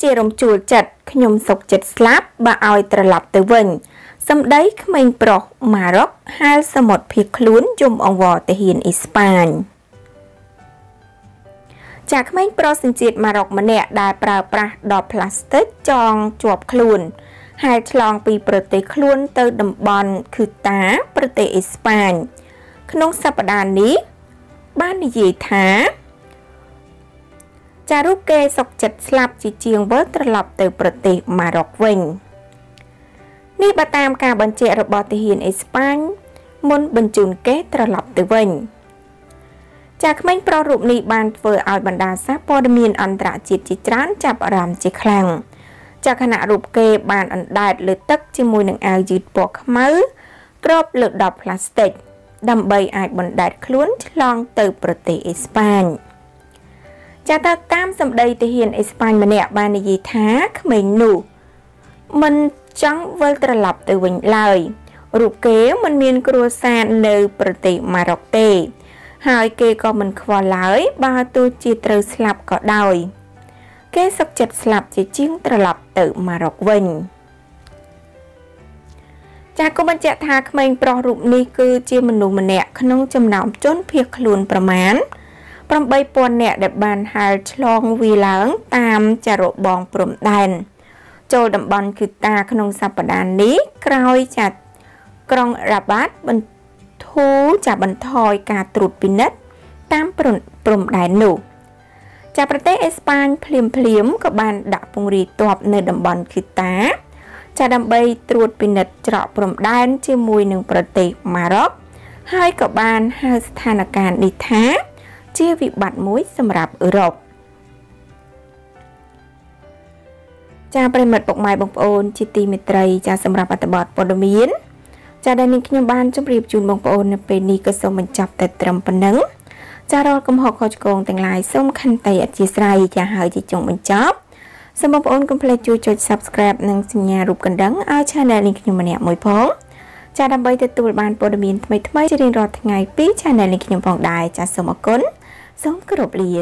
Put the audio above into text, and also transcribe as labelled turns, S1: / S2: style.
S1: ពិតជារំជួលចិត្តខ្ញុំសុកចិត្តស្លាប់បើឲ្យត្រឡប់ទៅវិញសម្ដីក្មេងប្រុសម៉ារ៉ុកហាលសមុទ្រភៀសខ្លួនយំអង្វរទៅហ៊ានអ៊ីស្ប៉ាញចាក្មេងប្រុសសញ្ជាតិម៉ារ៉ុកម្នាក់ដែលប្រើប្រាស់ដបផ្លាស្ទិកចងជាប់ខ្លួនហែលឆ្លងពីប្រទេសខ្លួនទៅតំបន់ឃឺតាប្រទេសអេស្ប៉ាញក្នុងសប្តាហ៍នេះបាននិយាយថា ចារុកេសុកចិត្តស្លាប់ជាជាងវិលត្រឡប់ទៅប្រទេសម៉ារ៉ុកវិញនេះបើតាមការបញ្ជាក់របស់ទាហានអេស្ប៉ាញមុនបញ្ជូនកេត្រឡប់ទៅវិញចាក្មេងប្រុសរូបនេះបានធ្វើឲ្យបណ្ដាសារព័ត៌មានអន្តរជាតិជាច្រើនចាប់អារម្មណ៍ជាខ្លាំងចាខណៈរូបគេបានអណ្ដែតលើទឹកជាមួយនឹងអាវយឺតពណ៌ខ្មៅគ្របលើដបផ្លាស្ទិកដើម្បីអាចបណ្ដែតខ្លួនឆ្លងទៅប្រទេសអេស្ប៉ាញ ចាតើតាមសម្ដីទាហានអេស្ប៉ាញម្នាក់បាននិយាយថាក្មេងនោះមិនចង់វិលត្រឡប់ទៅវិញឡើយរូបគេមិនមានគ្រួសារនៅប្រទេសម៉ារ៉ុកទេ ហើយគេក៏មិនខ្វល់ឡើយបើទោះជាត្រូវស្លាប់ក៏ដោយ គេសុខចិត្តស្លាប់ជាជាងត្រឡប់ទៅម៉ារ៉ុកវិញចាស់ក៏បញ្ជាក់ថាក្មេងប្រុសរូបនេះគឺជាមនុស្សម្នាក់ក្នុងចំណោមជនភៀសខ្លួនប្រមាណ 8000នាក់ដែលបានហាលឆ្លងវាឡើងតាមចារបងព្រំដែនចូលតំបន់គឺតាក្នុងសប្តាហ៍នេះក្រោយចាត់ក្រុងរ៉ាបាតបន្ធូរចាបន្ថយការត្រួតពិនិត្យតាមព្រំដែននោះចាប្រទេសអេស្ប៉ាញភ្លាមភ្លាមក៏បានដាក់ពង្រាយទ័ពនៅតំបន់គីតាចាដើម្បីត្រួតពិនិត្យច្រកព្រំដែនជាមួយនឹងប្រទេសម៉ារ៉ុកហើយក៏បានហៅស្ថានភាពនេះថា ជាវិបត្តិមួយសម្រាប់អឺរ៉ុបចាប្រិមិត្តពុកម៉ែបងប្អូន ជាទីមេត្រីចាសម្រាប់អត្ថបទព័ត៌មានចាដែលនេះខ្ញុំបានជម្រាបជូនបងប្អូននៅពេលនេះក៏សូមបញ្ចប់តែត្រឹមប៉ុណ្ណឹងចារាល់កំហុសខុសឆ្គងទាំងឡាយសូមខន្តីអធិស្ឋានចាហើយជាចុងបញ្ចប់សូមបងប្អូនកុំភ្លេចជួយចុច Subscribe និងសញ្ញារូបកណ្ដឹងឲ្យ Channel នេះខ្ញុំម្នាក់មួយផងចាដើម្បីទទួលបានព័ត៌មានថ្មីៗជារៀងរាល់ថ្ងៃពី Channel នេះខ្ញុំផងដែរចាសូមអរគុណ សូមគោរពលា